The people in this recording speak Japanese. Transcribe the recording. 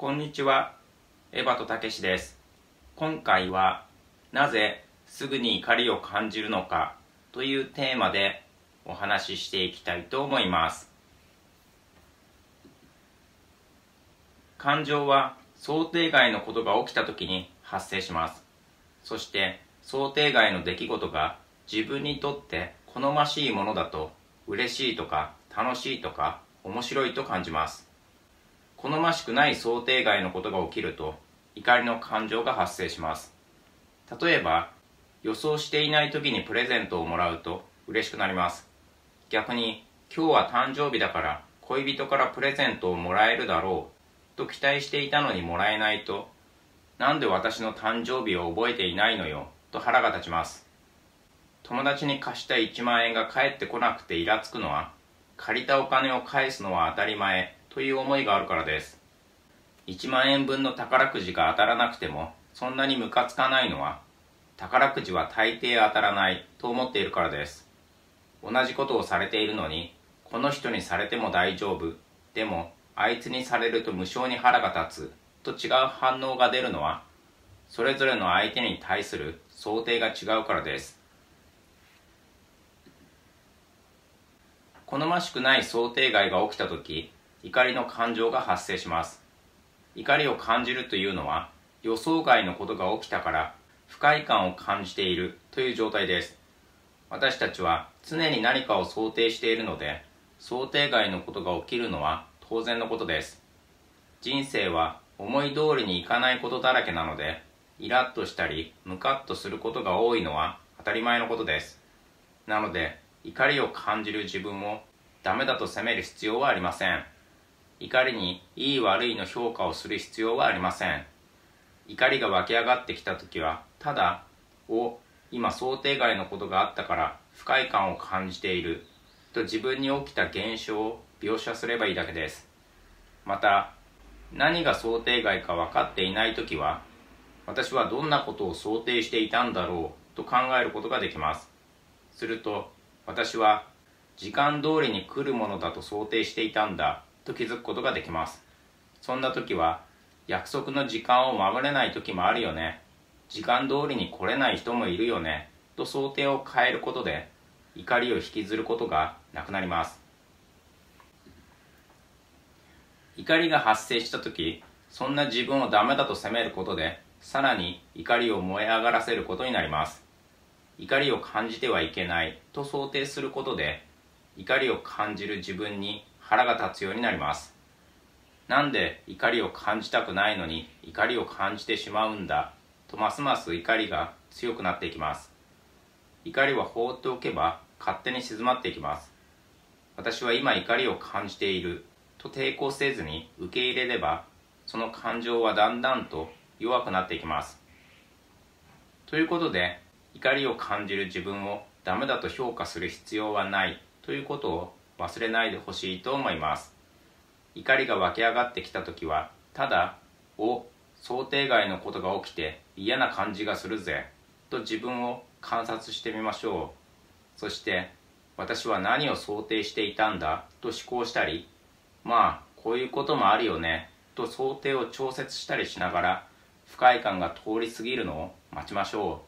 こんにちは、エバトたけしです。今回は、なぜすぐに怒りを感じるのかというテーマでお話ししていきたいと思います。感情は想定外のことが起きた時に発生します。そして想定外の出来事が自分にとって好ましいものだと嬉しいとか楽しいとか面白いと感じます。好ましくない想定外のことが起きると怒りの感情が発生します。例えば予想していない時にプレゼントをもらうと嬉しくなります。逆に今日は誕生日だから恋人からプレゼントをもらえるだろうと期待していたのにもらえないとなんで私の誕生日を覚えていないのよと腹が立ちます。友達に貸した1万円が返ってこなくてイラつくのは借りたお金を返すのは当たり前。という思いがあるからです。1万円分の宝くじが当たらなくてもそんなにムカつかないのは宝くじは大抵当たらないと思っているからです。同じことをされているのにこの人にされても大丈夫でもあいつにされると無性に腹が立つと違う反応が出るのはそれぞれの相手に対する想定が違うからです。好ましくない想定外が起きた時怒りの感情が発生します。怒りを感じるというのは予想外のことが起きたから不快感を感じているという状態です。私たちは常に何かを想定しているので想定外のことが起きるのは当然のことです。人生は思い通りにいかないことだらけなのでイラッとしたりムカッとすることが多いのは当たり前のことです。なので怒りを感じる自分をダメだと責める必要はありません。怒りにいい悪いの評価をする必要はありません。怒りが湧き上がってきた時はただ「お今想定外のことがあったから不快感を感じている」と自分に起きた現象を描写すればいいだけです。また何が想定外か分かっていない時は私はどんなことを想定していたんだろうと考えることができます。すると私は時間通りに来るものだと想定していたんだと気づくことができます。そんな時は約束の時間を守れない時もあるよね。時間通りに来れない人もいるよね。と想定を変えることで怒りを引きずることがなくなります。怒りが発生した時そんな自分をダメだと責めることでさらに怒りを燃え上がらせることになります。怒りを感じてはいけないと想定することで怒りを感じる自分に腹が立つようになります。なんで怒りを感じたくないのに怒りを感じてしまうんだとますます怒りが強くなっていきます。怒りは放っておけば勝手に静まっていきます。私は今怒りを感じていると抵抗せずに受け入れればその感情はだんだんと弱くなっていきます。ということで怒りを感じる自分をダメだと評価する必要はないということを忘れないでほしいと思います。怒りが湧き上がってきた時はただ「お想定外のことが起きて嫌な感じがするぜ」と自分を観察してみましょう。そして私は何を想定していたんだと思考したりまあこういうこともあるよねと想定を調節したりしながら不快感が通り過ぎるのを待ちましょう。